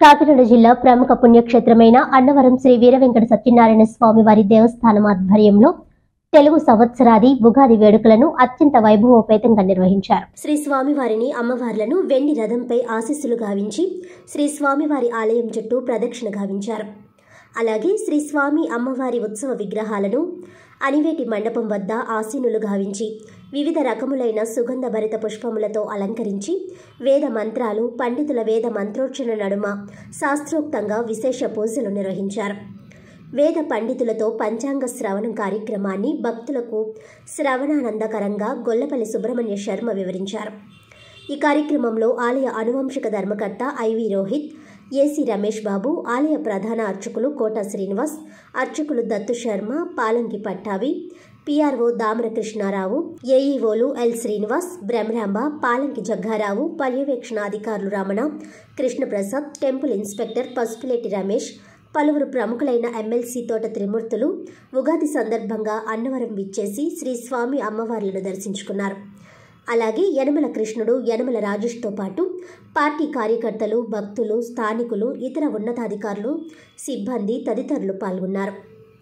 కాకినాడ జిల్లా ప్రముఖ పుణ్యక్షేత్రమైన అన్నవరం శ్రీ వీరవెంకట సత్యనారాయణ స్వామి వారి దేవస్థానం ఆధ్వర్యంలో తెలుగు సంవత్సరాది ఉగాది వేడుకలను అత్యంత వైభవోపేతంగా నిర్వహించారు. శ్రీ స్వామివారిని అమ్మవార్లను వెండి రథంపై ఆశీస్సులు గావించి శ్రీ స్వామివారి ఆలయం చుట్టూ ప్రదక్షిణ గావించారు. అలాగే శ్రీ స్వామి అమ్మవారి ఉత్సవ విగ్రహాలను అనివేటి మండపం వద్ద ఆసీనులు గావించి వివిధ రకములైన సుగంధ భరిత పుష్పములతో అలంకరించి వేద మంత్రాలు పండితుల వేద మంత్రోచ్చరణ నడుమ శాస్త్రోక్తంగా విశేష పూజలు నిర్వహించారు. వేద పండితులతో పంచాంగ శ్రవణం కార్యక్రమాన్ని భక్తులకు శ్రవణానందకరంగా గొల్లపల్లి సుబ్రహ్మణ్య శర్మ వివరించారు. ఈ కార్యక్రమంలో ఆలయ అనువంశిక ధర్మకర్త I V Rohit AC Ramesh Babu ఆలయ ప్రధాన అర్చకులు కోట శ్రీనివాస్ అర్చకులు దత్తు శర్మ పాలంకి పట్టావి పిఆర్ఓ దామరకృష్ణారావు ఏఈఓలు ఎల్ శ్రీనివాస్ బ్రహ్మరాంబ పాలంకి జగ్గారావు పర్యవేక్షణ అధికారులు రమణ కృష్ణప్రసాద్ టెంపుల్ ఇన్స్పెక్టర్ పసుపులేటి రమేష్ పలువురు ప్రముఖులైన ఎమ్మెల్సీ తోట త్రిమూర్తులు ఉగాది సందర్భంగా అన్నవరం విచ్చేసి శ్రీ స్వామి అమ్మవార్లను దర్శించుకున్నారు. అలాగే యనమల కృష్ణుడు యనమల రాజేష్తో పాటు పార్టీ కార్యకర్తలు భక్తులు స్థానికులు ఇతర ఉన్నతాధికారులు సిబ్బంది తదితరులు పాల్గొన్నారు.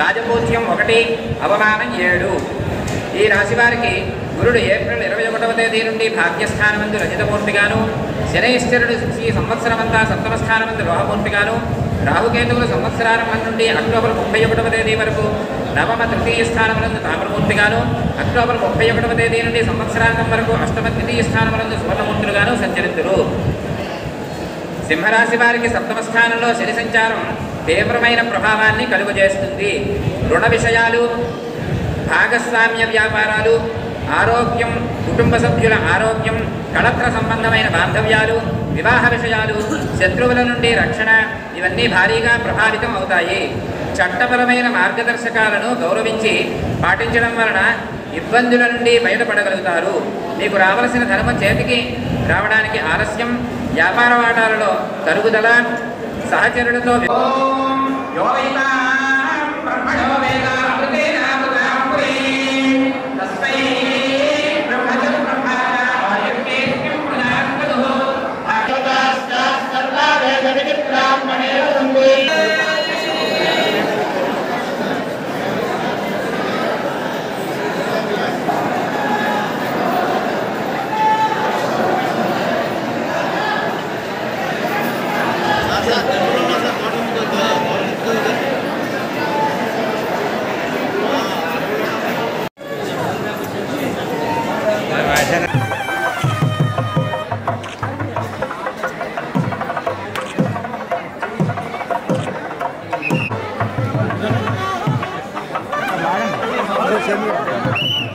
రాజపూజ్యం ఒకటి అవమానం ఏడు. ఈ రాశి వారికి గురుడు ఏప్రిల్ ఇరవై ఒకటవ తేదీ నుండి భాగ్యస్థానమందు రజితమూర్తిగాను శనైశ్వరుడు ఈ సంవత్సరమంతా సప్తమ స్థానమందు లోహమూర్తిగాను రాహుకేతువులు సంవత్సరారంభం నుండి అక్టోబర్ ముప్పై ఒకటవ తేదీ వరకు నవమ తృతీయ స్థానములందు తామరమూర్తిగాను అక్టోబర్ ముప్పై ఒకటవ తేదీ నుండి సంవత్సరాంతం వరకు అష్టమ తృతీయ స్థానములందు సువర్ణమూర్తులుగాను సంచరిద్దురు సింహరాశి వారికి సప్తమ స్థానంలో శని సంచారం తీవ్రమైన ప్రభావాన్ని కలుగజేస్తుంది. రుణ విషయాలు భాగస్వామ్య వ్యాపారాలు ఆరోగ్యం కుటుంబ సభ్యుల ఆరోగ్యం కళత్ర సంబంధమైన బాంధవ్యాలు వివాహ విషయాలు శత్రువుల నుండి రక్షణ ఇవన్నీ భారీగా ప్రభావితం అవుతాయి. చట్టపరమైన మార్గదర్శకాలను గౌరవించి పాటించడం వలన ఇబ్బందుల నుండి బయటపడగలుగుతారు. మీకు రావలసిన ధర్మం చేతికి రావడానికి ఆలస్యం. వ్యాపార వాటాలలో తరుగుదల సహచరులతో